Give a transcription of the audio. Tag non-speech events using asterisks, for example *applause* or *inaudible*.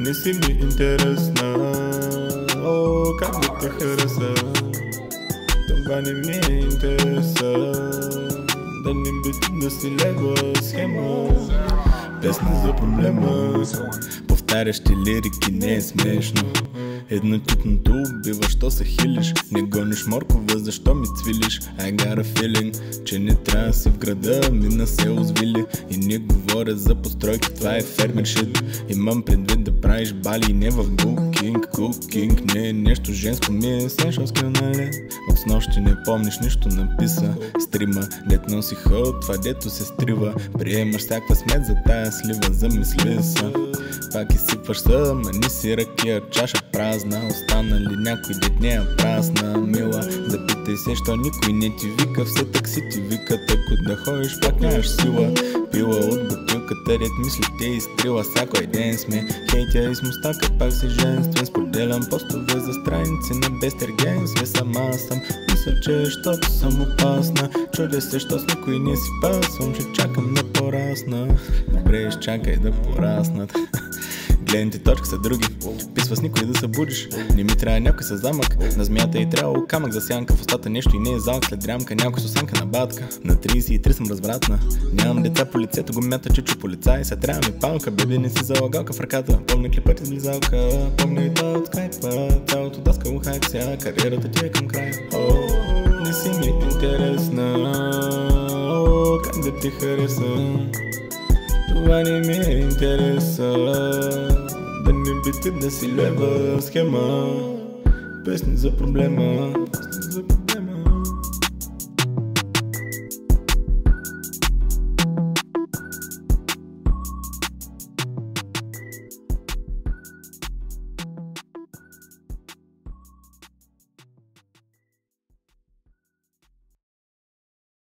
Не си ми интересна. О, как да те хареса? Това не ми е интереса. Да не би да си легла схема. Песни за проблема Повтарящи лирики не е смешно. Еднотипното убива, що се хилиш? Не гониш моркова, защо ми цвилиш? I got a feeling, че не трябва си в града Мина се озвили и не говоря за постройки Това е фермер Имам предвид да правиш бали не в букинг Кукинг не е нещо женско ми е сеншъл нали? От снощи не помниш нищо написа Стрима, дет носи хълт, това дето се стрива. Приемаш всякаква смет за тая слива Замисли са пак изсипваш са, мани си ракия, чаша празна. Останали някой дет не е празна, мила. Запитай се, що никой не ти вика. Все такси ти вика, ако да ходиш, пак нямаш сила. Пила от бутилката, ред мислите изтрила Всякой ден сме. Хейтя с мустака, пак си женствен Споделям постове за страници на Бестерген Све сама съм, мисля, че защото съм опасна. Чудя се, що с никой не си пасвам Ще чакам да порасна. Добре, изчакай да пораснат. *laughs* Гледните точки са други с никой да се будиш Не ми трябва някой с замък На змията и трябва камък за сянка. В устата нещо и не е залък след дрямка Някой с осанка на батка На 33 съм развратна. Нямам деца по лицето го мята чучо полицай Се трябва ми палка Беби не си залагалка в ръката. Помня клипът из близалка Помня и това от скайпа Цялото даска ухайк сега Кариерата ти е към край. О, не си ми интересна. О, как да ти харесам това не ми е интереса не би ти да си лева схема. Песни за проблема. Песни за